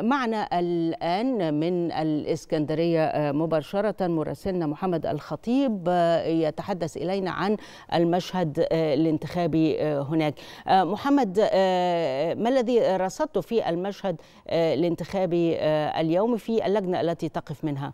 معنا الآن من الإسكندرية مباشرة مراسلنا محمد الخطيب يتحدث إلينا عن المشهد الانتخابي هناك محمد ما الذي رصدته في المشهد الانتخابي اليوم في اللجنة التي تقف منها؟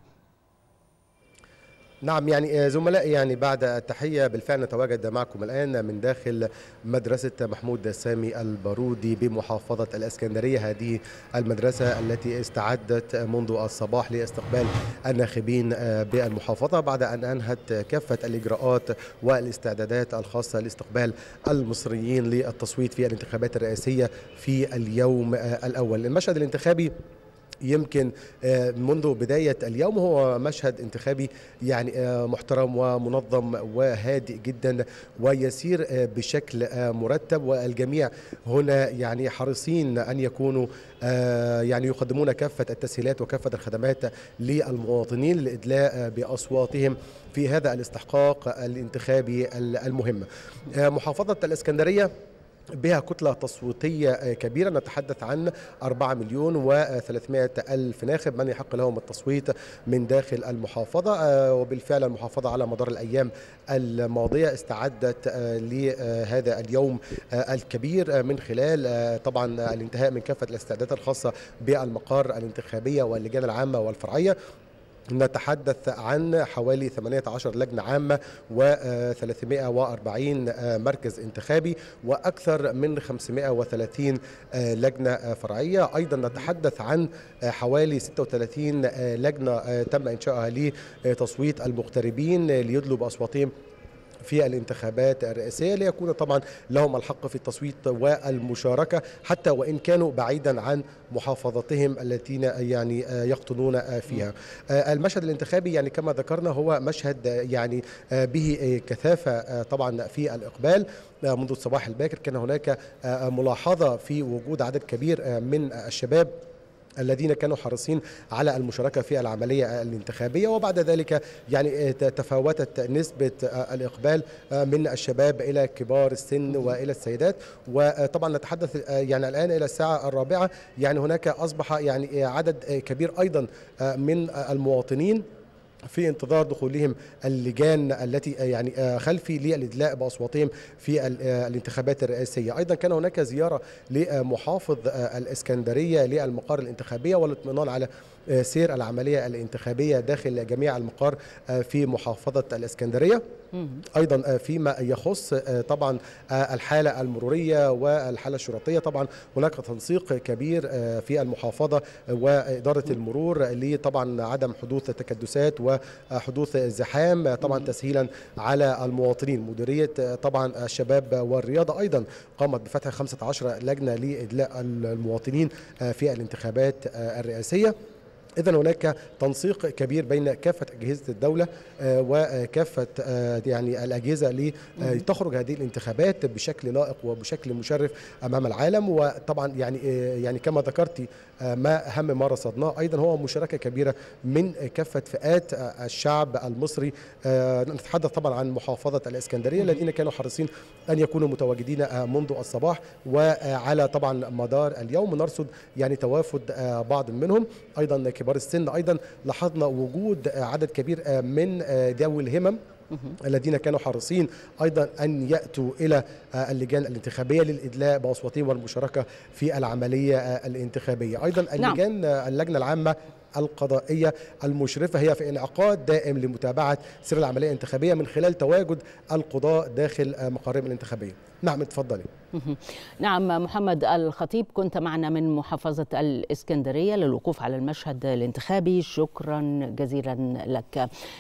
نعم يعني زملائي يعني بعد التحية بالفعل نتواجد معكم الآن من داخل مدرسة محمود سامي البارودي بمحافظة الإسكندرية. هذه المدرسة التي استعدت منذ الصباح لاستقبال الناخبين بالمحافظة. بعد أن أنهت كافة الإجراءات والاستعدادات الخاصة لاستقبال المصريين للتصويت في الانتخابات الرئاسية في اليوم الأول. المشهد الانتخابي يمكن منذ بداية اليوم هو مشهد انتخابي يعني محترم ومنظم وهادئ جدا ويسير بشكل مرتب. والجميع هنا يعني حريصين أن يكونوا يعني يقدمون كافة التسهيلات وكافة الخدمات للمواطنين للإدلاء بأصواتهم في هذا الاستحقاق الانتخابي المهم. محافظة الإسكندرية بها كتلة تصويتية كبيرة نتحدث عن 4 مليون و300 ألف ناخب من يحق لهم التصويت من داخل المحافظة. وبالفعل المحافظة على مدار الأيام الماضية استعدت لهذا اليوم الكبير من خلال طبعا الانتهاء من كافة الاستعدادات الخاصة بالمقار الانتخابية واللجان العامة والفرعية. نتحدث عن حوالي 18 لجنة عامة و340 مركز انتخابي وأكثر من 530 لجنة فرعية. أيضا نتحدث عن حوالي 36 لجنة تم إنشائها لتصويت المغتربين ليدلوا بأصواتهم في الانتخابات الرئاسية ليكون طبعا لهم الحق في التصويت والمشاركة حتى وإن كانوا بعيدا عن محافظتهم التي يعني يقطنون فيها. المشهد الانتخابي يعني كما ذكرنا هو مشهد يعني به كثافة طبعا في الإقبال. منذ الصباح الباكر كان هناك ملاحظة في وجود عدد كبير من الشباب. الذين كانوا حريصين على المشاركة في العملية الانتخابية. وبعد ذلك يعني تفاوتت نسبة الإقبال من الشباب إلى كبار السن وإلى السيدات. وطبعا نتحدث يعني الآن إلى الساعة الرابعة. يعني هناك أصبح يعني عدد كبير أيضا من المواطنين في انتظار دخولهم اللجان التي يعني خلفي للإدلاء بأصواتهم في الانتخابات الرئاسية، أيضا كان هناك زيارة لمحافظ الإسكندرية للمقار الانتخابية والاطمئنان على سير العملية الانتخابية داخل جميع المقار في محافظة الإسكندرية. أيضا فيما يخص طبعا الحالة المرورية والحالة الشرطية. طبعا هناك تنسيق كبير في المحافظة وإدارة المرور لطبعا عدم حدوث تكدسات وحدوث زحام طبعا تسهيلا على المواطنين. مديرية طبعا الشباب والرياضة أيضا قامت بفتح 15 لجنة لإدلاء المواطنين في الانتخابات الرئاسية. إذا هناك تنسيق كبير بين كافة أجهزة الدولة وكافة يعني الأجهزة لتخرج هذه الانتخابات بشكل لائق وبشكل مشرف أمام العالم. وطبعا يعني يعني كما ذكرتي ما أهم ما رصدناه. أيضا هو مشاركة كبيرة من كافة فئات الشعب المصري. نتحدث طبعا عن محافظة الإسكندرية الذين كانوا حريصين أن يكونوا متواجدين منذ الصباح. وعلى طبعا مدار اليوم نرصد يعني توافد بعض منهم. أيضا كبار السن. أيضا لاحظنا وجود عدد كبير من ذوي الهمم الذين كانوا حريصين أيضا أن يأتوا إلى اللجان الانتخابية للادلاء باصواتهم والمشاركة في العملية الانتخابية. أيضا اللجان اللجنة العامة القضائية المشرفة هي في انعقاد دائم لمتابعة سير العملية الانتخابية من خلال تواجد القضاء داخل مقارهم الانتخابية. نعم اتفضلي. نعم محمد الخطيب كنت معنا من محافظة الإسكندرية للوقوف على المشهد الانتخابي. شكرا جزيلا لك.